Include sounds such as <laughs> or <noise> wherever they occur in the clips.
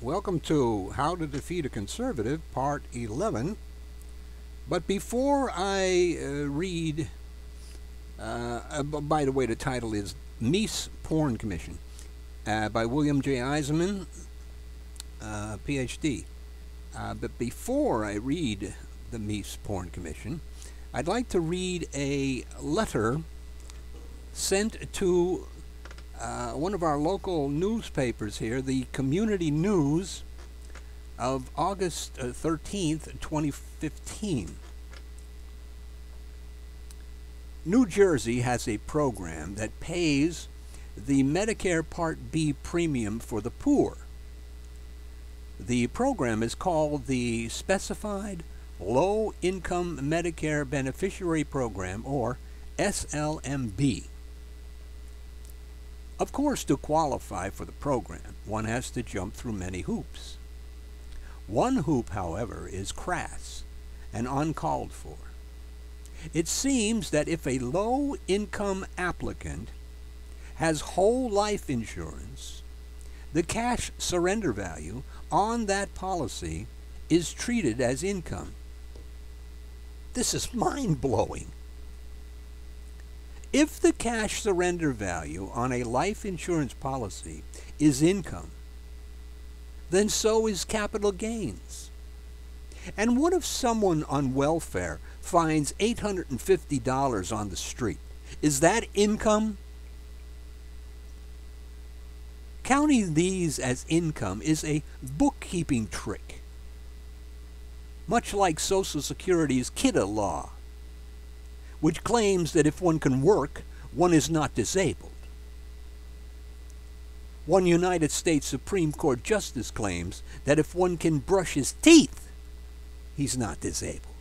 Welcome to How to Defeat a Conservative, Part 11. But before I uh, read, uh, uh, by the way, the title is Meese Porn Commission uh, by William J. Eisenman, uh, PhD. Uh, but before I read the Meese Porn Commission, I'd like to read a letter sent to uh, one of our local newspapers here, the Community News of August uh, 13th, 2015. New Jersey has a program that pays the Medicare Part B premium for the poor. The program is called the Specified Low Income Medicare Beneficiary Program, or SLMB. Of course, to qualify for the program, one has to jump through many hoops. One hoop, however, is crass and uncalled for. It seems that if a low income applicant has whole life insurance, the cash surrender value on that policy is treated as income. This is <laughs> mind blowing. If the cash surrender value on a life insurance policy is income, then so is capital gains. And what if someone on welfare finds $850 on the street? Is that income? Counting these as income is a bookkeeping trick, much like Social Security's KIDA law which claims that if one can work, one is not disabled. One United States Supreme Court justice claims that if one can brush his teeth, he's not disabled.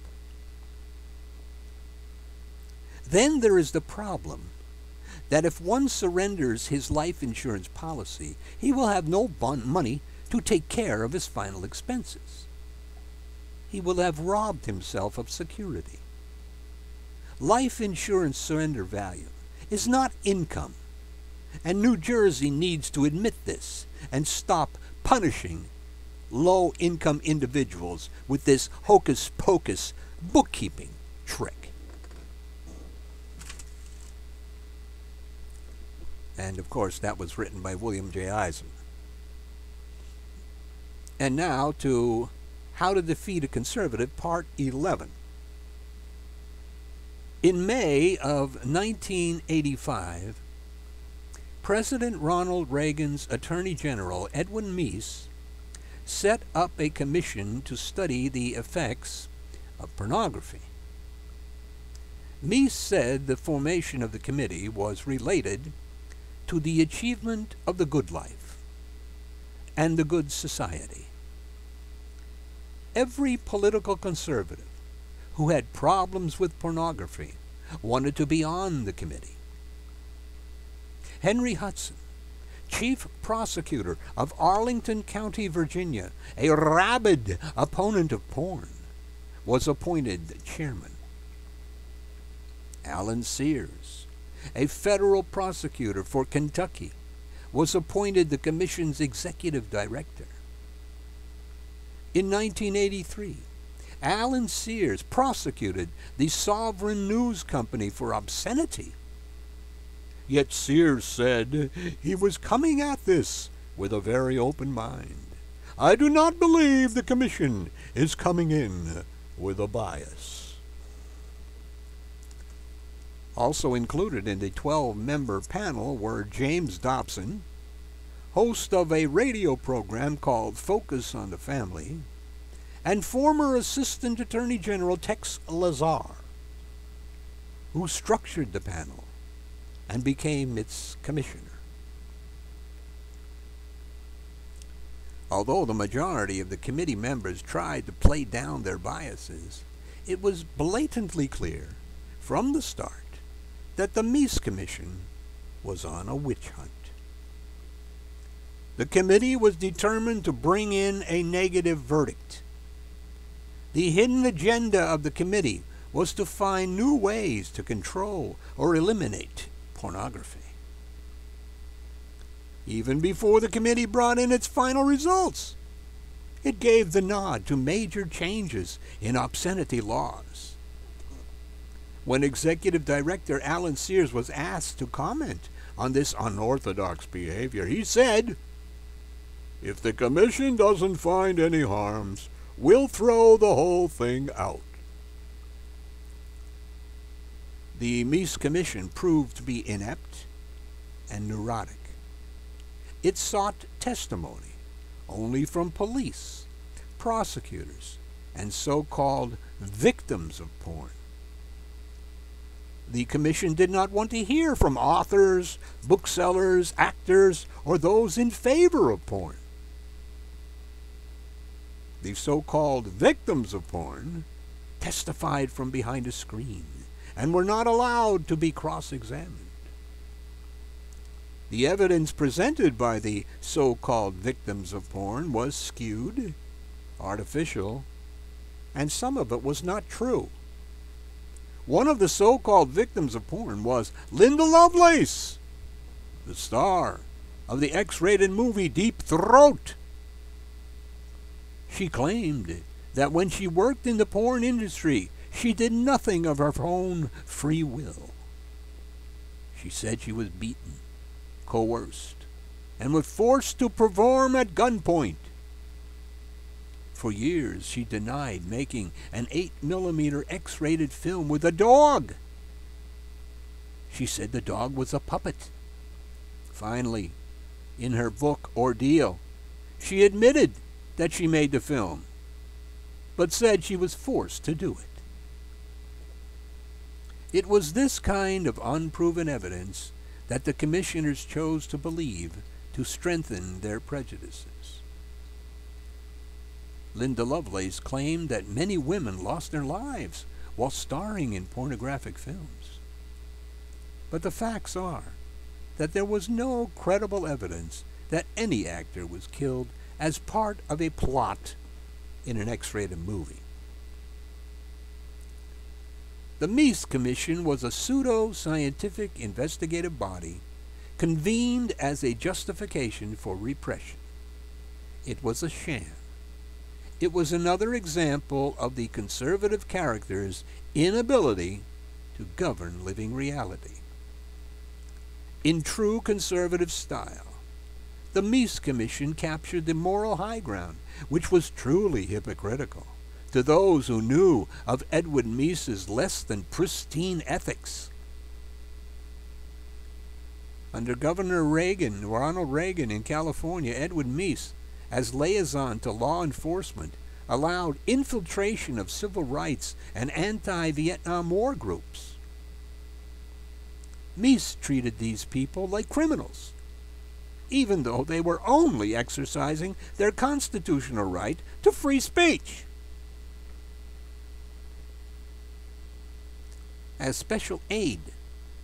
Then there is the problem that if one surrenders his life insurance policy, he will have no money to take care of his final expenses. He will have robbed himself of security. Life insurance surrender value is not income. And New Jersey needs to admit this and stop punishing low income individuals with this hocus pocus bookkeeping trick. And of course, that was written by William J. Eisenman. And now to How to Defeat a Conservative, Part 11. In May of 1985, President Ronald Reagan's Attorney General, Edwin Meese, set up a commission to study the effects of pornography. Meese said the formation of the committee was related to the achievement of the good life and the good society. Every political conservative who had problems with pornography wanted to be on the committee. Henry Hudson, chief prosecutor of Arlington County, Virginia, a rabid opponent of porn, was appointed chairman. Alan Sears, a federal prosecutor for Kentucky, was appointed the commission's executive director. In 1983, Alan Sears prosecuted the Sovereign News Company for obscenity. Yet Sears said he was coming at this with a very open mind. I do not believe the Commission is coming in with a bias. Also included in the 12 member panel were James Dobson, host of a radio program called Focus on the Family, and former Assistant Attorney General Tex Lezar, who structured the panel and became its commissioner. Although the majority of the committee members tried to play down their biases, it was blatantly clear from the start that the Meese Commission was on a witch hunt. The committee was determined to bring in a negative verdict the hidden agenda of the committee was to find new ways to control or eliminate pornography. Even before the committee brought in its final results, It gave the nod to major changes in obscenity laws. When Executive Director Alan Sears was asked to comment on this unorthodox behavior, he said, If the Commission doesn't find any harms, we'll throw the whole thing out. The Meese Commission proved to be inept and neurotic. It sought testimony only from police, prosecutors, and so-called victims of porn. The Commission did not want to hear from authors, booksellers, actors, or those in favor of porn. The so-called victims of porn testified from behind a screen and were not allowed to be cross-examined. The evidence presented by the so-called victims of porn was skewed, artificial, and some of it was not true. One of the so-called victims of porn was Linda Lovelace, the star of the X-rated movie Deep Throat. She claimed that when she worked in the porn industry, she did nothing of her own free will. She said she was beaten, coerced, and was forced to perform at gunpoint. For years, she denied making an 8 millimeter X rated film with a dog. She said the dog was a puppet. Finally, in her book Ordeal, she admitted that she made the film, but said she was forced to do it. It was this kind of unproven evidence that the commissioners chose to believe to strengthen their prejudices. Linda Lovelace claimed that many women lost their lives while starring in pornographic films. But the facts are that there was no credible evidence that any actor was killed as part of a plot in an X-rated movie. The Meese Commission was a pseudo-scientific investigative body convened as a justification for repression. It was a sham. It was another example of the conservative character's inability to govern living reality. In true conservative style, the Meese Commission captured the moral high ground, which was truly hypocritical to those who knew of Edwin Meese's less than pristine ethics. Under Governor Reagan, Ronald Reagan in California, Edwin Meese, as liaison to law enforcement, allowed infiltration of civil rights and anti-Vietnam War groups. Meese treated these people like criminals, even though they were only exercising their constitutional right to free speech. as special aide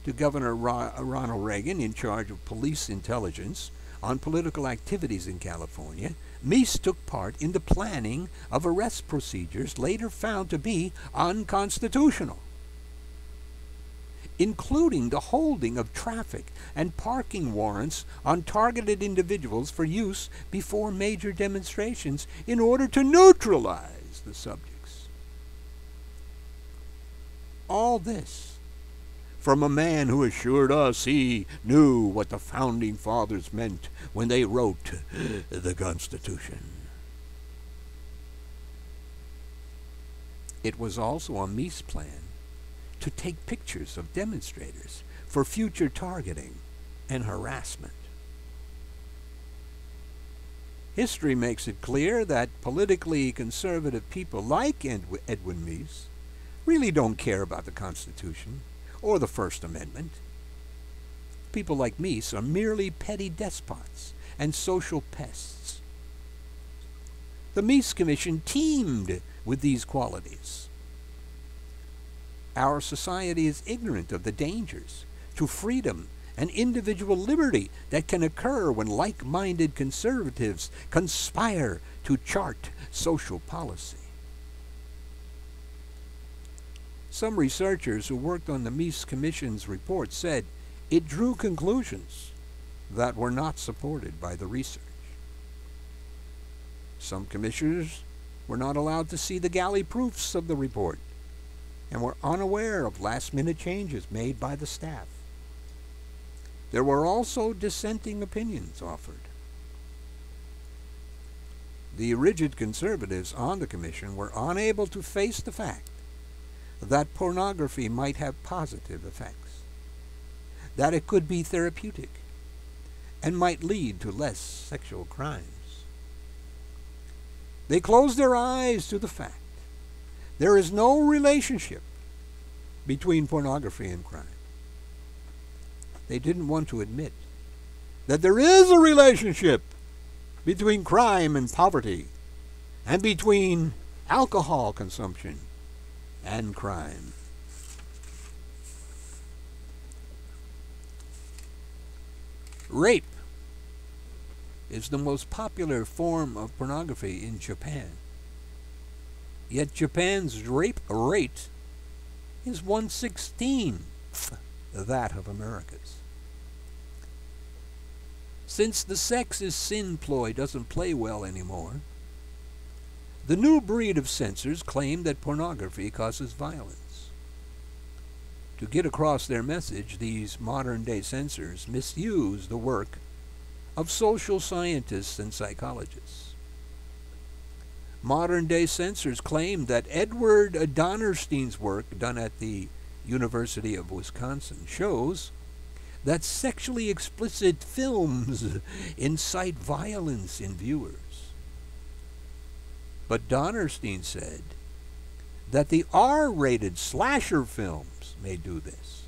to Governor Ronald Reagan in charge of police intelligence on political activities in California, Meese took part in the planning of arrest procedures later found to be unconstitutional, including the holding of traffic and parking warrants on targeted individuals for use before major demonstrations in order to neutralize the subjects. all this from a man who assured us he knew what the founding fathers meant when they wrote the Constitution. It was also a Meese plan to take pictures of demonstrators for future targeting and harassment. History makes it clear that politically conservative people like Edwin Meese really don't care about the Constitution or the First Amendment. People like Meese are merely petty despots and social pests. The Meese Commission teemed with these qualities. Our society is ignorant of the dangers to freedom and individual liberty that can occur when like-minded conservatives conspire to chart social policy. Some researchers who worked on the Meese Commission's report said it drew conclusions that were not supported by the research. Some commissioners were not allowed to see the galley proofs of the report and were unaware of last minute changes made by the staff. There were also dissenting opinions offered. The rigid conservatives on the commission were unable to face the fact that pornography might have positive effects, that it could be therapeutic, and might lead to less sexual crimes. They closed their eyes to the fact there is no relationship between pornography and crime. They didn't want to admit that there is a relationship between crime and poverty, and between alcohol consumption and crime. Rape is the most popular form of pornography in Japan. Yet Japan's rape rate is one sixteenth that of America's. Since the sex is sin ploy doesn't play well anymore, the new breed of censors claim that pornography causes violence. To get across their message, these modern day censors misuse the work of social scientists and psychologists. Modern day censors claim that Edward Donnerstein's work done at the University of Wisconsin shows that sexually explicit films <laughs> incite violence in viewers. But Donnerstein said that the R rated slasher films may do this.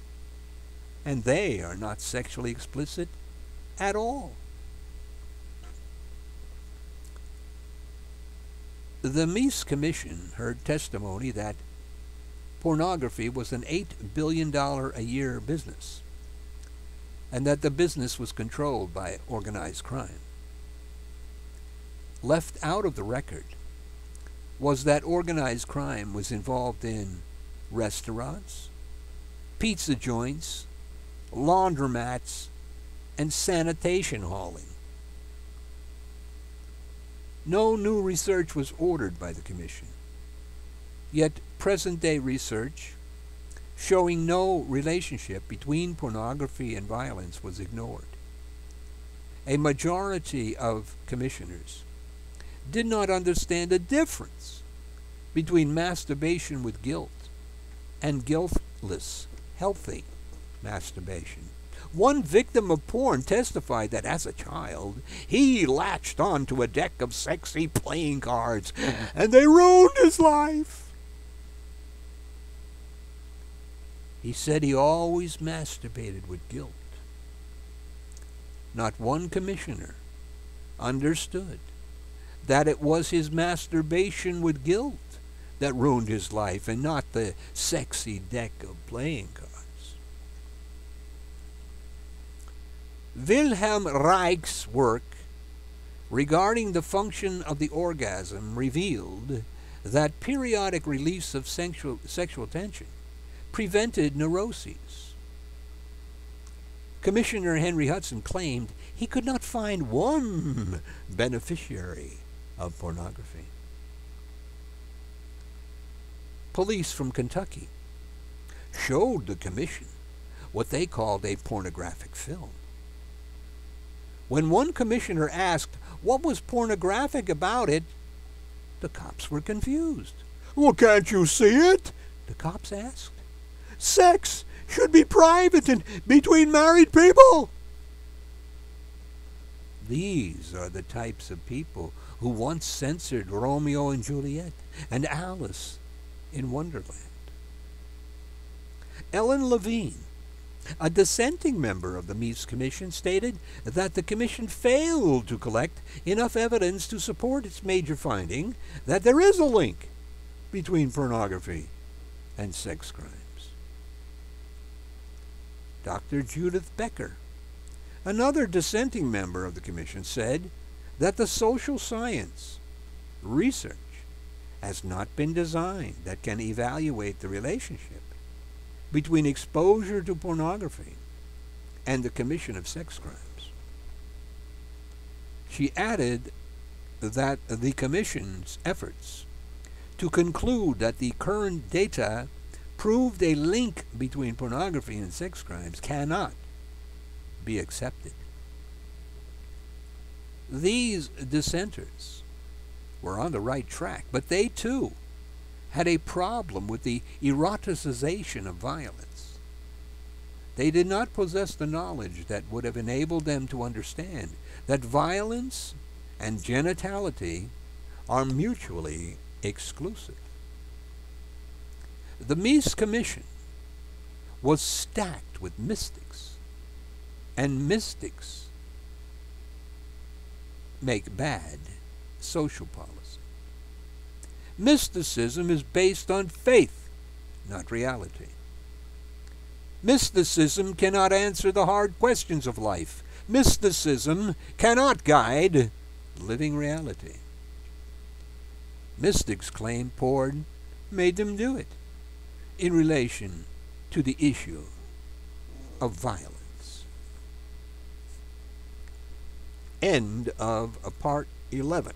And they are not sexually explicit at all. The Meese Commission heard testimony that pornography was an $8 billion a year business and that the business was controlled by organized crime. Left out of the record was that organized crime was involved in restaurants, pizza joints, laundromats, and sanitation hauling. No new research was ordered by the Commission. Yet present day research showing no relationship between pornography and violence was ignored. A majority of commissioners did not understand the difference between masturbation with guilt and guiltless, healthy masturbation. One victim of porn testified that as a child, he latched onto a deck of sexy playing cards and they ruined his life. He said he always masturbated with guilt. Not one commissioner understood that it was his masturbation with guilt that ruined his life and not the sexy deck of playing cards. Wilhelm Reich's work regarding the function of the orgasm revealed that periodic release of sexual, sexual tension prevented neuroses. Commissioner Henry Hudson claimed he could not find one beneficiary of pornography. Police from Kentucky showed the commission what they called a pornographic film. When one commissioner asked what was pornographic about it, the cops were confused. Well, can't you see it? The cops asked. Sex should be private and between married people. These are the types of people who once censored Romeo and Juliet and Alice in Wonderland. Ellen Levine a dissenting member of the Meese Commission stated that the Commission failed to collect enough evidence to support its major finding that there is a link between pornography and sex crimes. Dr. Judith Becker, another dissenting member of the Commission, said that the social science research has not been designed that can evaluate the relationship between exposure to pornography and the commission of sex crimes. She added that the Commission's efforts to conclude that the current data proved a link between pornography and sex crimes cannot be accepted. These dissenters were on the right track, but they too had a problem with the eroticization of violence. They did not possess the knowledge that would have enabled them to understand that violence and genitality are mutually exclusive. The Meese Commission was stacked with mystics, and mystics make bad social policy. Mysticism is based on faith, not reality. Mysticism cannot answer the hard questions of life. Mysticism cannot guide living reality. Mystics claim porn made them do it in relation to the issue of violence. End of part 11.